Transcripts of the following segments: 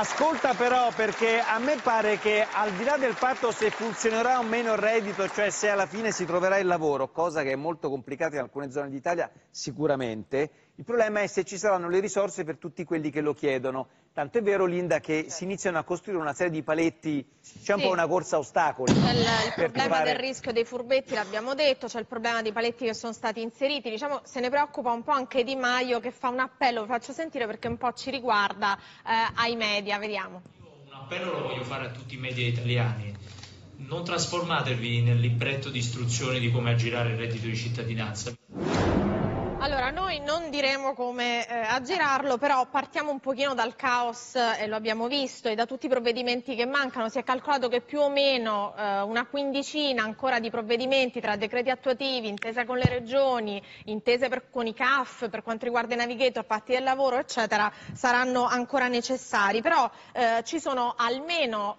ascolta però perché a me pare che al di là del fatto se funzionerà o meno il reddito, cioè se alla fine si troverà il lavoro, cosa che è molto complicata in alcune zone d'Italia sicuramente, il problema è se ci saranno le risorse per tutti quelli che lo chiedono. Tanto è vero, Linda, che si iniziano a costruire una serie di paletti, c'è un Sì. po' una corsa a ostacoli. C'è il, il problema trovare- del rischio dei furbetti, l'abbiamo detto, c'è il problema dei paletti che sono stati inseriti, diciamo se ne preoccupa un po' anche Di Maio che fa un appello, lo faccio sentire perché un po' ci riguarda eh, ai media, vediamo. Un appello lo voglio fare a tutti i media italiani. Non trasformatevi nel libretto di istruzioni di come aggirare il reddito di cittadinanza. Non diremo come eh, aggirarlo, però partiamo un pochino dal caos, eh, e lo abbiamo visto, e da tutti i provvedimenti che mancano. Si è calcolato che più o meno eh, una quindicina ancora di provvedimenti tra decreti attuativi, intese con le regioni, intese per- con i CAF per quanto riguarda i navigator, patti del lavoro, eccetera, saranno ancora necessari. Però eh, ci sono almeno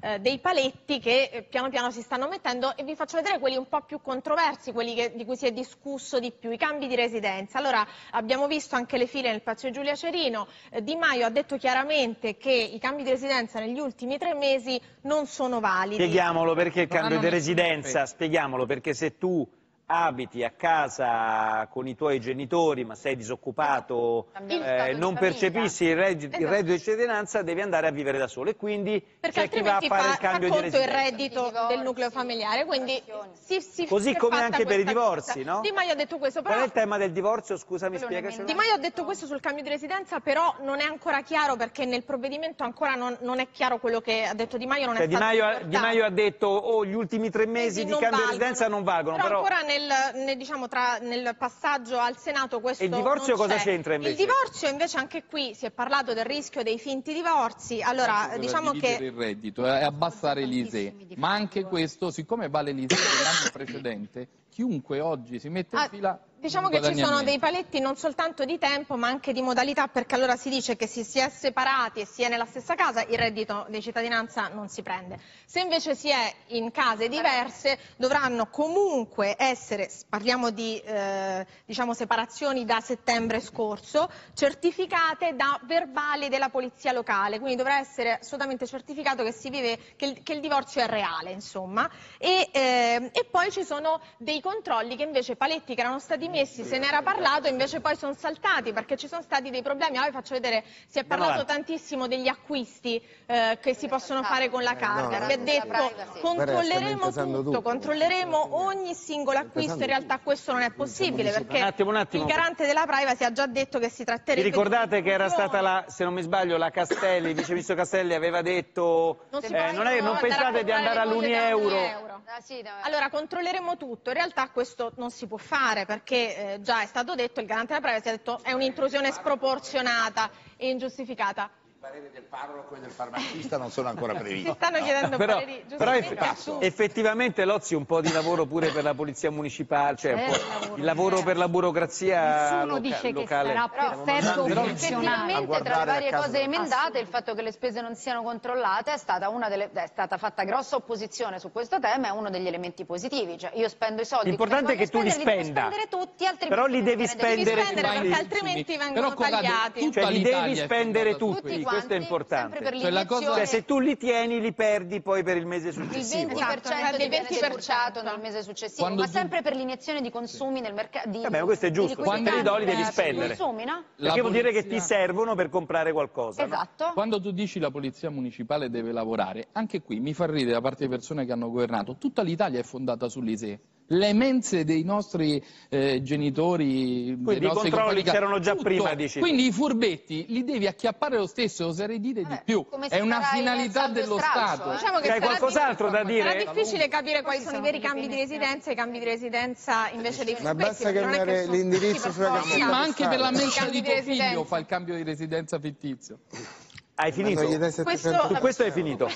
eh, dei paletti che piano piano si stanno mettendo e vi faccio vedere quelli un po' più controversi, quelli che- di cui si è discusso di più, i cambi di residenza. Allora abbiamo visto anche le file nel Palazzo di Giulia Cerino, Eh, Di Maio ha detto chiaramente che i cambi di residenza negli ultimi tre mesi non sono validi. Spieghiamolo perché il cambio di residenza, spieghiamolo perché se tu abiti a casa con i tuoi genitori ma sei disoccupato, eh, di non famiglia. percepissi il reddito, il Esatto. reddito di cittadinanza devi andare a vivere da solo e quindi Perché c'è chi va a altrimenti fare fa, il cambio di conto il residenza. reddito del nucleo familiare, quindi si, si Così come anche per i divorzi, cosa. no? Di Maio ha detto questo, Qual però è il tema del divorzio? Scusami, spiegacelo. Di Maio ha detto questo sul cambio di residenza, però non è ancora chiaro perché nel provvedimento ancora non, non è chiaro quello che ha detto Di Maio. Non Cioè, è di, stato Maio. Di Maio ha detto oh, gli ultimi tre mesi di non cambio di residenza non valgono, però, ancora nel, nel, diciamo, tra- nel passaggio al Senato questo E il divorzio cosa c'entra invece? Il divorzio invece anche qui si è parlato del rischio dei finti divorzi, allora per diciamo che... il reddito e abbassare l'ISE, ma anche questo, siccome vale l'ISE dell'anno precedente, chiunque oggi si mette in Ah, fila Diciamo che ci sono dei paletti non soltanto di tempo ma anche di modalità perché allora si dice che se si è separati e si è nella stessa casa il reddito di cittadinanza non si prende. Se invece si è in case diverse dovranno comunque essere, parliamo di eh, diciamo separazioni da settembre scorso, certificate da verbali della polizia locale, quindi dovrà essere assolutamente certificato che si vive, che il, che il divorzio è reale insomma. E, eh, e poi ci sono dei controlli che invece paletti che erano stati messi, se ne era parlato, invece poi sono saltati perché ci sono stati dei problemi. Allora vi faccio vedere, si è parlato tantissimo degli acquisti eh, che si possono fare con la carta. no. Si è detto controlleremo tutto, tutto. controlleremo ogni singolo acquisto. In realtà questo non è possibile perché Un attimo, un attimo. il garante della privacy ha già detto che si Vi tratterebbe di ricordate che era stata la, se non mi sbaglio, la Castelli, il viceministro Castelli aveva detto Non si eh, non, è- non pensate di andare comprare le euro. Ah, sì, no, Allora controlleremo tutto, in realtà questo non si può fare perché eh, già è stato detto, il garante della privacy ha detto è un'intrusione sproporzionata e ingiustificata. I pareri del parroco e del farmacista non sono ancora Si previsti. stanno chiedendo Però, pareri però eff- effettivamente Lozzi un po' di lavoro pure per la polizia municipale, cioè un po' Certo, lavoro, il lavoro per la burocrazia Nessuno loca- dice che locale. sarà Però, perfetto però effettivamente tra le varie cose emendate il fatto che le spese non siano controllate è stata, una delle, è stata fatta grossa opposizione su questo tema è uno degli elementi positivi cioè io spendo i soldi L'importante è che tu li spenda. spendere tutti Però li devi spendere Devi spendere tutti. perché altrimenti vengono tagliati. Cioè li devi spendere tutti questo è importante. Cioè, la cosa- l'iniezione. Cioè se tu li tieni li perdi poi per il mese il successivo. 20% Esatto, del viene 20%. deputato nel mese successivo, Quando ma tu- sempre per l'iniezione di consumi nel mercato. Di, Vabbè, questo è giusto, te li do li devi spendere. Consumi, no? Perché vuol dire che ti servono per comprare qualcosa. no? Esatto. Quando tu dici la polizia municipale deve lavorare, anche qui mi fa ridere da parte di persone che hanno governato, tutta l'Italia è fondata sull'ISE. Le mense dei nostri eh, genitori, Quindi dei i controlli c'erano già tutto. prima, dici tu. Quindi i furbetti li devi acchiappare lo stesso, oserei dire di Eh, più. come È una finalità dello Stato. eh? Diciamo che C'hai sarà qualcos'altro da Sarà dire? difficile capire quali sono i veri cambi di residenza e i cambi di residenza invece dei Ma furbetti, basta è che cambiare l'indirizzo sulla forza. ma anche per la mensa di di tuo figlio fa il cambio di residenza fittizio. Hai Ma finito? togli dai Questo- 700 Su questo hai finito.